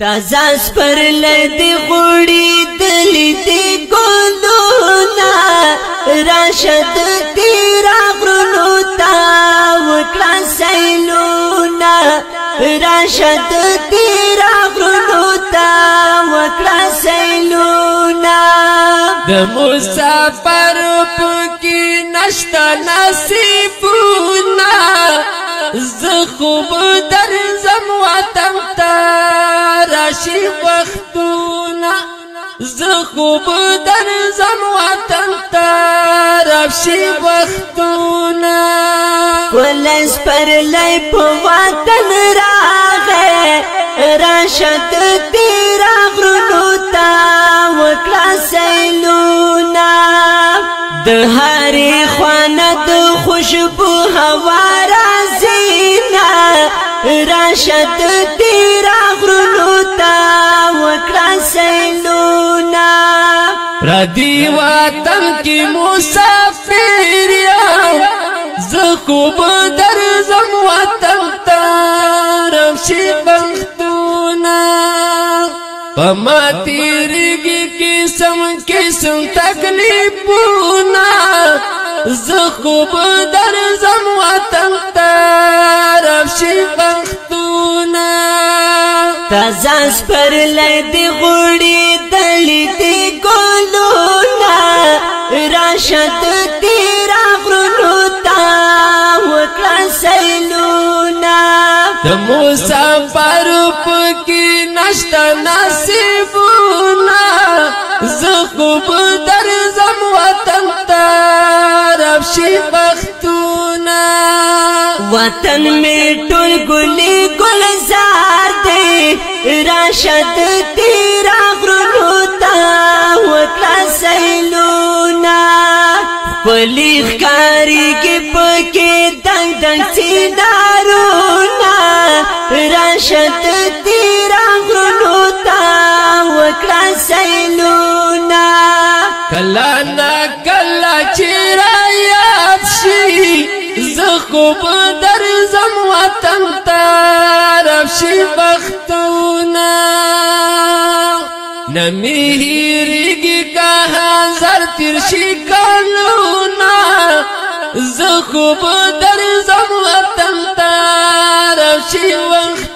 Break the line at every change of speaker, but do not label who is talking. تازاس پر لدی غوڑی دلی دی گندونا راشد تیرا غرونو تا وکلا سیلونا راشد تیرا غرونو تا وکلا سیلونا د
مسافر پکی نشتا نصیبونا خوب در زم وطن تا راشي وختونه زه خوب در زم وطن تا راشي وختونه
ولنس پر لای په وطن راغې راشد تیر غرونو تا وکړه سیلونه د هرې خوانه د خوشبو هوا راشد تیرا غرونو تا وکړه سیلونا
ردی وطن کی مسافر یم زه خوب درځم وطن ته رمشي بختونه پما تیرګي کې سم کې سم تکلیفونه زه خوب در زم وطن طرف شي وختونه
تازه پر لید غړي دلی دی ګلونه راشد تیرا غرونو تا وکړه
سیلونه د مسافر پکې نشته نصیبونه زه خوب در چې پښتونا وطن می ټول ګلي ګلزار دی
راشد تیرا غرونو تا سيلونا سیلونا پلی ښکاری کې پکې دنګ دنګ سینارونا راشد تیرا غرونو تا سيلونا
كلا کلا نا کلا چیرې محبوب در زم وطن ترب شي بختونه نمی هیریگی که هزار ترشی کالونا زخوب در زم وطن ترب شي وخت